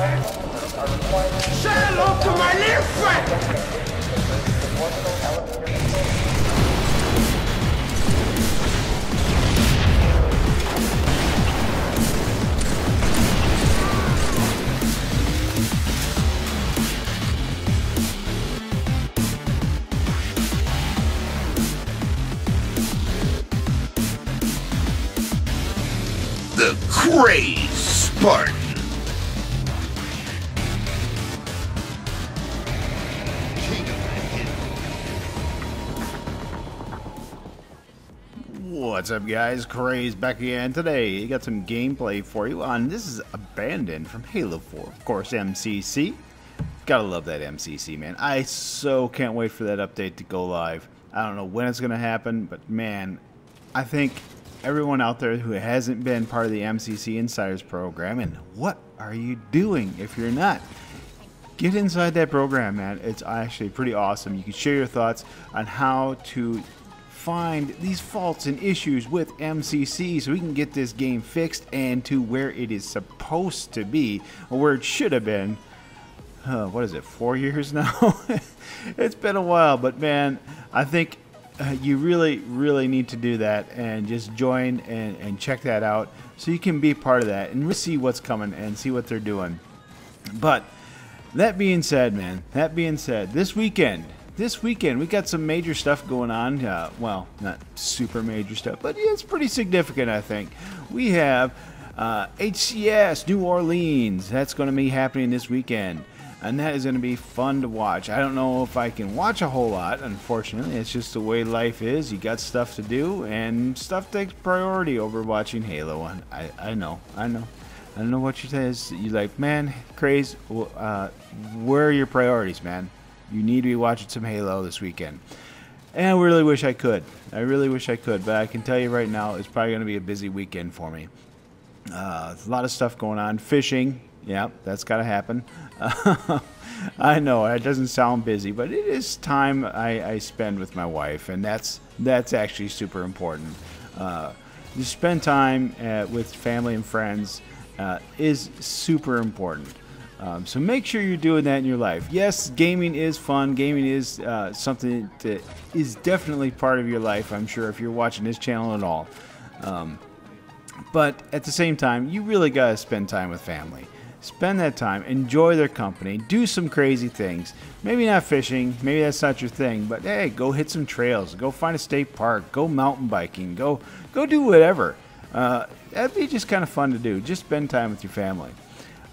Say hello to my little friend! The Crazed Spartan. What's up, guys? Craze back again today. Got some gameplay for you on this is Abandoned from Halo 4. Of course, MCC. Gotta love that MCC, man. I so can't wait for that update to go live. I don't know when it's gonna happen, but man, I think everyone out there who hasn't been part of the MCC Insiders program, and what are you doing if you're not? get inside that program, man. It's actually pretty awesome. You can share your thoughts on how to find these faults and issues with MCC so we can get this game fixed and to where it is supposed to be, or where it should have been. Uh, what is it, four years now? it's been a while, but man, I think uh, you really, really need to do that and just join and, and check that out so you can be part of that and see what's coming and see what they're doing. But that being said, man, that being said, this weekend, this weekend, we got some major stuff going on. Uh, well, not super major stuff, but it's pretty significant, I think. We have uh, HCS New Orleans. That's going to be happening this weekend. And that is going to be fun to watch. I don't know if I can watch a whole lot, unfortunately. It's just the way life is. You got stuff to do, and stuff takes priority over watching Halo. And I, I know, I know. I don't know what you say. You like, man, craze. Uh, where are your priorities, man? You need to be watching some Halo this weekend. And I really wish I could. I really wish I could, but I can tell you right now, it's probably going to be a busy weekend for me. Uh, a lot of stuff going on. Fishing, yeah, that's got to happen. I know it doesn't sound busy, but it is time I, I spend with my wife, and that's that's actually super important. Uh, to spend time uh, with family and friends uh, is super important. Um, so make sure you're doing that in your life. Yes, gaming is fun. Gaming is uh, something that is definitely part of your life. I'm sure if you're watching this channel at all. Um, but at the same time, you really gotta spend time with family. Spend that time, enjoy their company, do some crazy things. Maybe not fishing, maybe that's not your thing, but hey, go hit some trails, go find a state park, go mountain biking, go go do whatever. Uh, that'd be just kind of fun to do. Just spend time with your family.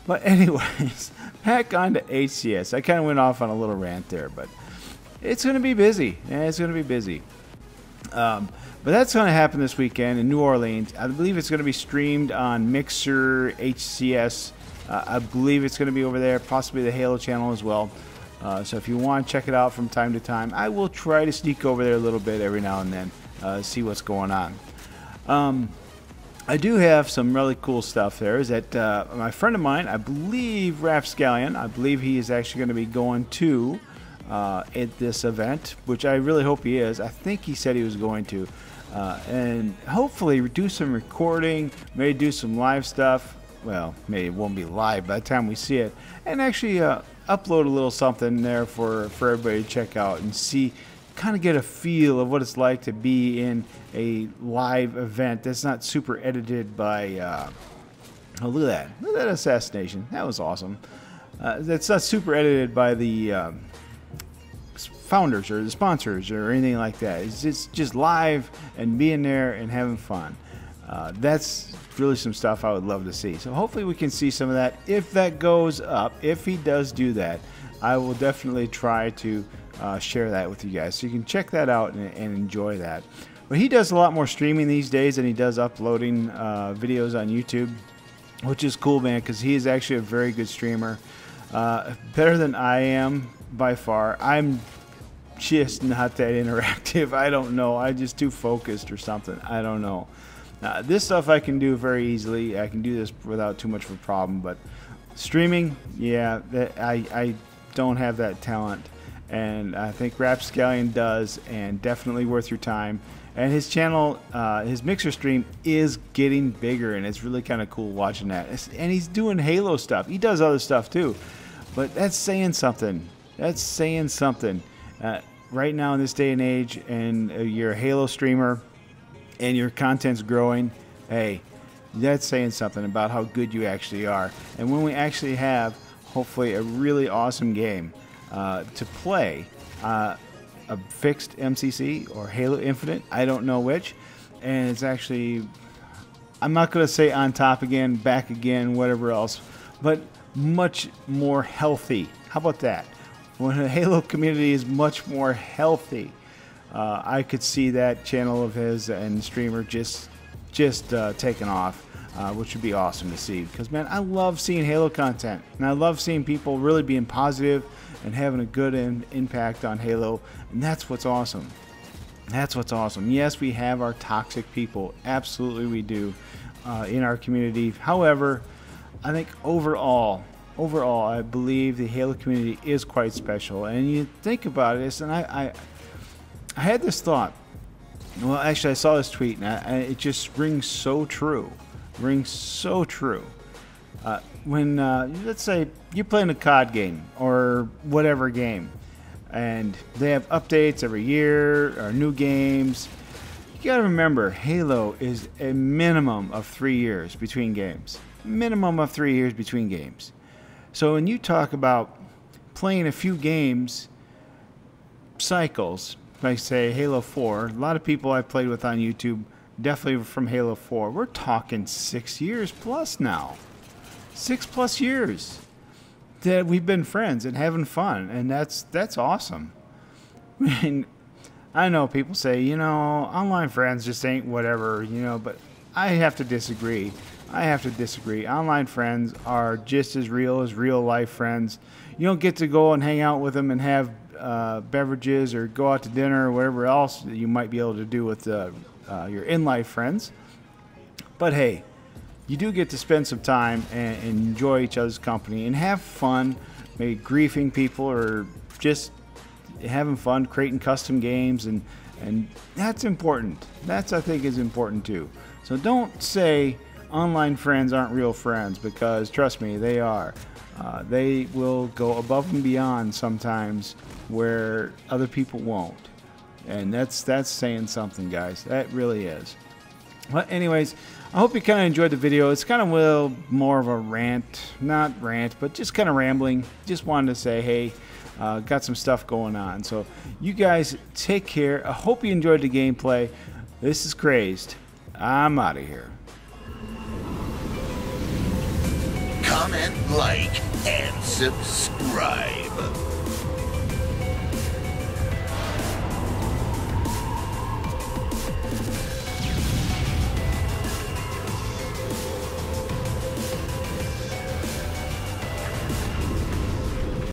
But anyways, back on to HCS. I kind of went off on a little rant there, but it's going to be busy. Yeah, it's going to be busy. Um, but that's going to happen this weekend in New Orleans. I believe it's going to be streamed on Mixer, HCS. Uh, I believe it's going to be over there, possibly the Halo channel as well. Uh, so if you want to check it out from time to time, I will try to sneak over there a little bit every now and then, uh, see what's going on. Um, I do have some really cool stuff there. Is that uh, my friend of mine, I believe Rapscallion, I believe he is actually going to be going to uh, at this event, which I really hope he is. I think he said he was going to. Uh, and hopefully do some recording, maybe do some live stuff. Well, maybe it won't be live by the time we see it. And actually uh, upload a little something there for, for everybody to check out and see kind of get a feel of what it's like to be in a live event that's not super edited by. Uh, oh, look at that! Look at that assassination. That was awesome. Uh, that's not super edited by the um, founders or the sponsors or anything like that. It's just just live and being there and having fun. Uh, that's really some stuff I would love to see. So hopefully we can see some of that. If that goes up, if he does do that, I will definitely try to uh, share that with you guys. So you can check that out and, and, enjoy that. But he does a lot more streaming these days than he does uploading uh, videos on YouTube, which is cool, man, because he is actually a very good streamer. Uh, better than I am by far. I'm just not that interactive. I don't know. I'm just too focused or something. I don't know. This stuff I can do very easily. I can do this without too much of a problem. But streaming, yeah, that, I, I don't have that talent and I think Rapscallion does, and definitely worth your time. And his channel, uh, his mixer stream is getting bigger, and it's really kind of cool watching that. It's, and he's doing Halo stuff. He does other stuff too, but that's saying something. That's saying something. Uh, right now in this day and age, and uh, you're a Halo streamer, and your content's growing. Hey, that's saying something about how good you actually are. And when we actually have, hopefully, a really awesome game uh, to play. Uh, a fixed MCC or Halo Infinite. I don't know which. And it's actually, I'm not going to say on top again, back again, whatever else, but much more healthy. How about that? When the Halo community is much more healthy, uh, I could see that channel of his and streamer just just uh, taking off. Uh, which would be awesome to see. Because man, I love seeing Halo content, and I love seeing people really being positive and having a good in, impact on Halo, and that's what's awesome. That's what's awesome. Yes, we have our toxic people, absolutely we do, uh, in our community. However, I think overall, overall, I believe the Halo community is quite special. And you think about this, and I, I, I had this thought. Well, actually, I saw this tweet, and I, it just rings so true. Rings so true. Uh, when uh, let's say you're playing a COD game or whatever game, and they have updates every year or new games, you gotta remember Halo is a minimum of three years between games. Minimum of three years between games. So when you talk about playing a few games cycles, like say Halo 4, a lot of people I've played with on YouTube, definitely from Halo 4, we're talking six years plus now six plus years that we've been friends and having fun, and that's that's awesome. I mean, I know people say, you know, online friends just ain't whatever, you know, but I have to disagree. I have to disagree. Online friends are just as real as real life friends. You don't get to go and hang out with them and have uh, beverages or go out to dinner or whatever else you might be able to do with uh, uh, your in life friends. But hey, you do get to spend some time and, enjoy each other's company and have fun, maybe griefing people or just having fun creating custom games and and that's important. That's I think is important too. So don't say online friends aren't real friends because trust me, they are. Uh, they will go above and beyond sometimes where other people won't, and that's that's saying something, guys. That really is. But anyways, I hope you kind of enjoyed the video. It's kind of well more of a rant, not rant, but just kind of rambling. Just wanted to say, hey, uh, got some stuff going on. So you guys take care. I hope you enjoyed the gameplay. This is Crazed. I'm out of here. Comment, like, and subscribe.